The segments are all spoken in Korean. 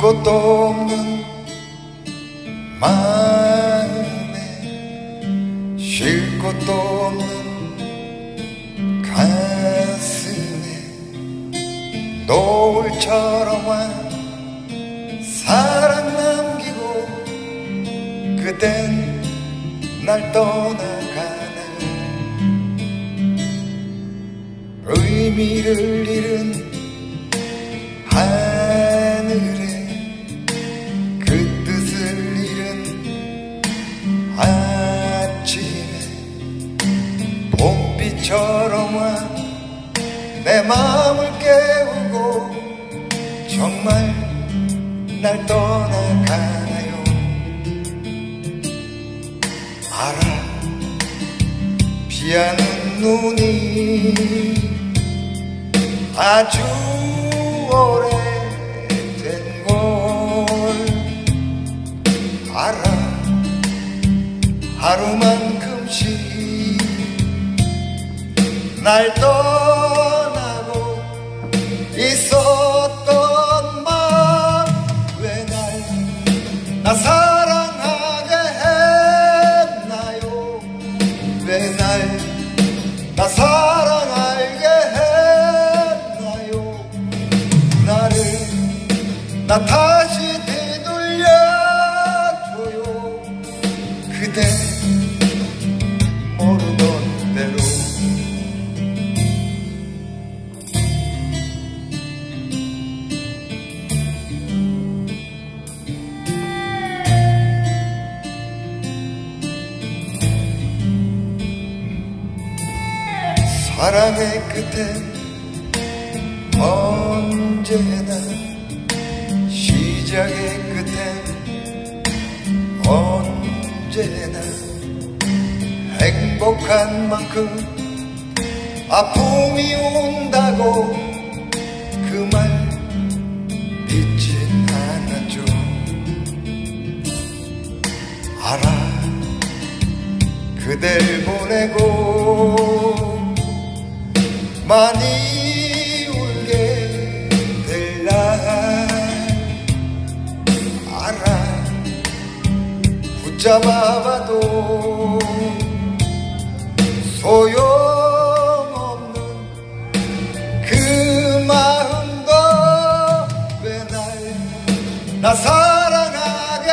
곳도 없는 마음에 쉴 곳도 없는 가슴에 노을처럼 와 사랑 남기고 그댄 날 떠나가나요 의미를 잃은 처럼 와내 마음을 깨우고 정말 날 떠나가나요? 알아 피하는 눈이 아주 오래된 걸 알아. 하루만 날 떠나고 있었던 마왜날나 사랑하게 했나요? 왜 날나 사랑하게 했나요? 나를 나다 사랑의 끝엔 언제나 시작의 끝엔 언제나 행복한 만큼 아픔이 온다고 그말 믿진 않았죠. 알아. 그댈 보내고 많이 울게 될 날 알아. 붙잡아봐도 소용없는 그 마음도 왜 날 나 사랑하게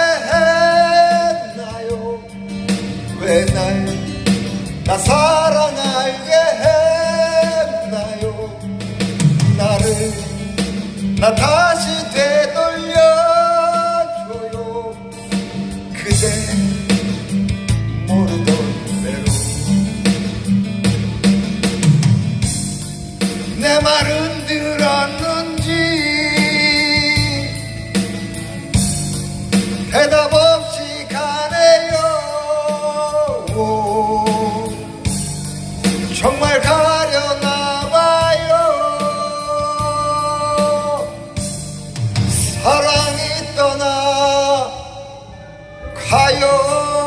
했나요? 왜 날 나 사랑하게 나 다시 되돌려줘요. 그대 모르던 대로. 내 말은 들었는지 대답 없이 가네요. 정말 가려 Hayo.